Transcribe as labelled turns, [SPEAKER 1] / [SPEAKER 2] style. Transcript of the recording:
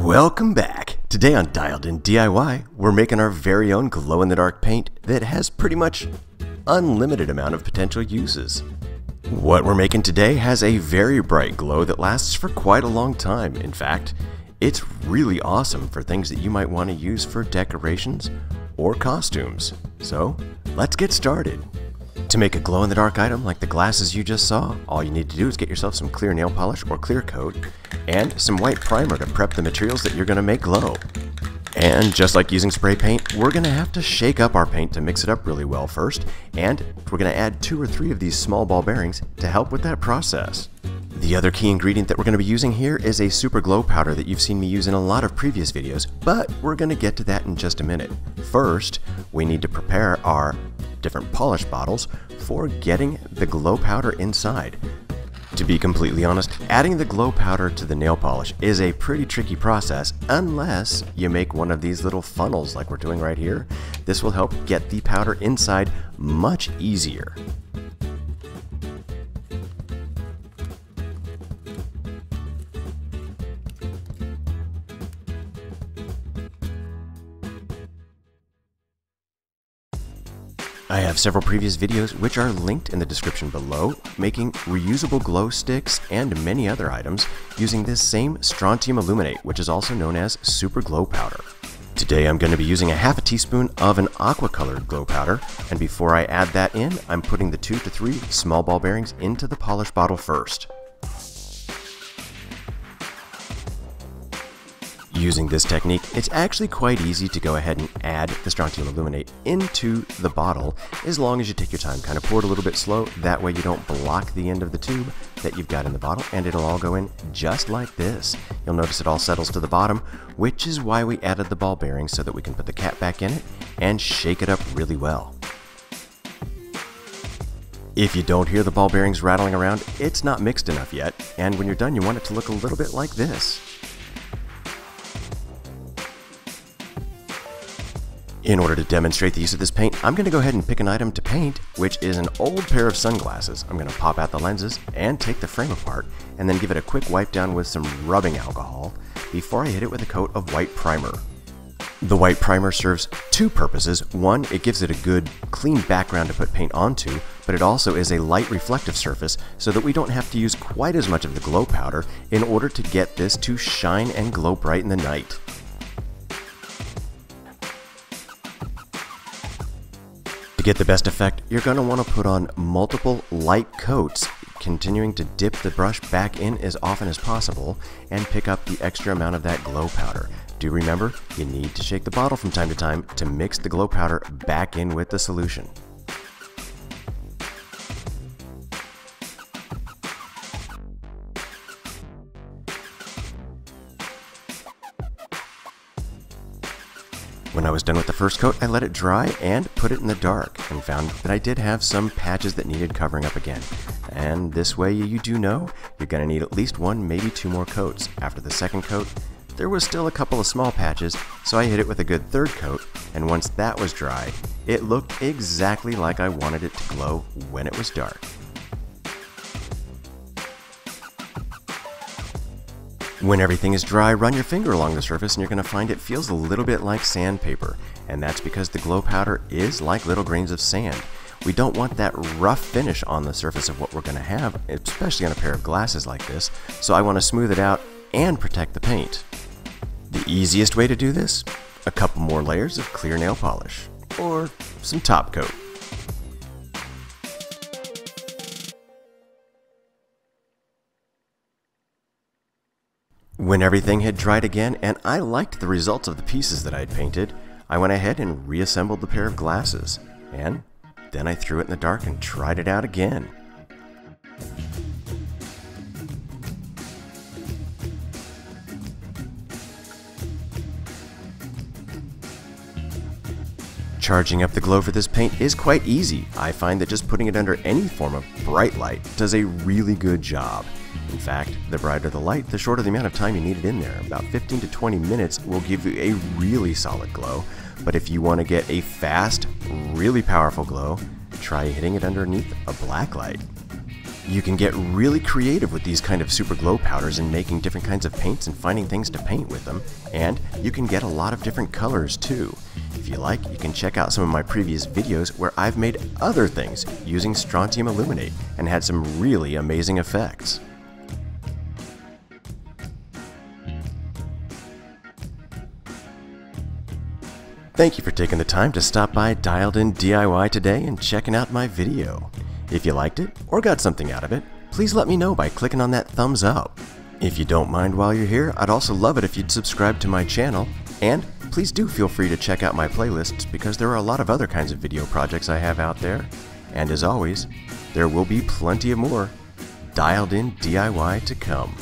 [SPEAKER 1] Welcome back! Today on Dialed In DIY, we're making our very own glow-in-the-dark paint that has pretty much unlimited amount of potential uses. What we're making today has a very bright glow that lasts for quite a long time. In fact, it's really awesome for things that you might want to use for decorations or costumes. So, let's get started. To make a glow-in-the-dark item like the glasses you just saw, all you need to do is get yourself some clear nail polish or clear coat and some white primer to prep the materials that you're going to make glow. And just like using spray paint, we're going to have to shake up our paint to mix it up really well first, and we're going to add two or three of these small ball bearings to help with that process. The other key ingredient that we're going to be using here is a super glow powder that you've seen me use in a lot of previous videos, but we're going to get to that in just a minute. First, we need to prepare our different polish bottles for getting the glow powder inside. To be completely honest, adding the glow powder to the nail polish is a pretty tricky process unless you make one of these little funnels like we're doing right here. This will help get the powder inside much easier. I have several previous videos which are linked in the description below, making reusable glow sticks and many other items using this same strontium aluminate, which is also known as super glow powder. Today I'm going to be using a half a teaspoon of an aqua colored glow powder, and before I add that in, I'm putting the two to three small ball bearings into the polish bottle first. Using this technique, it's actually quite easy to go ahead and add the strontium aluminate into the bottle as long as you take your time. Kind of pour it a little bit slow, that way you don't block the end of the tube that you've got in the bottle and it'll all go in just like this. You'll notice it all settles to the bottom, which is why we added the ball bearing so that we can put the cap back in it and shake it up really well. If you don't hear the ball bearings rattling around, it's not mixed enough yet, and when you're done you want it to look a little bit like this. In order to demonstrate the use of this paint, I'm going to go ahead and pick an item to paint, which is an old pair of sunglasses. I'm going to pop out the lenses and take the frame apart, and then give it a quick wipe down with some rubbing alcohol before I hit it with a coat of white primer. The white primer serves two purposes. One, it gives it a good, clean background to put paint onto, but it also is a light reflective surface so that we don't have to use quite as much of the glow powder in order to get this to shine and glow bright in the night. To get the best effect, you're going to want to put on multiple light coats, continuing to dip the brush back in as often as possible and pick up the extra amount of that glow powder. Do remember, you need to shake the bottle from time to time to mix the glow powder back in with the solution. When I was done with the first coat, I let it dry and put it in the dark and found that I did have some patches that needed covering up again. And this way you do know you're going to need at least one, maybe two more coats. After the second coat, there was still a couple of small patches, so I hit it with a good third coat, and once that was dry, it looked exactly like I wanted it to glow when it was dark. When everything is dry, run your finger along the surface and you're going to find it feels a little bit like sandpaper, and that's because the glow powder is like little grains of sand. We don't want that rough finish on the surface of what we're going to have, especially on a pair of glasses like this, so I want to smooth it out and protect the paint. The easiest way to do this? A couple more layers of clear nail polish, or some top coat. When everything had dried again and I liked the results of the pieces that I had painted, I went ahead and reassembled the pair of glasses, and then I threw it in the dark and tried it out again. Charging up the glow for this paint is quite easy. I find that just putting it under any form of bright light does a really good job. In fact, the brighter the light, the shorter the amount of time you need it in there. About 15 to 20 minutes will give you a really solid glow. But if you want to get a fast, really powerful glow, try hitting it underneath a black light. You can get really creative with these kind of super glow powders and making different kinds of paints and finding things to paint with them, and you can get a lot of different colors too. If you like, you can check out some of my previous videos where I've made other things using strontium aluminate and had some really amazing effects. Thank you for taking the time to stop by Dialed In DIY today and checking out my video. If you liked it or got something out of it, please let me know by clicking on that thumbs up. If you don't mind while you're here, I'd also love it if you'd subscribe to my channel, and please do feel free to check out my playlists because there are a lot of other kinds of video projects I have out there. And as always, there will be plenty of more Dialed In DIY to come.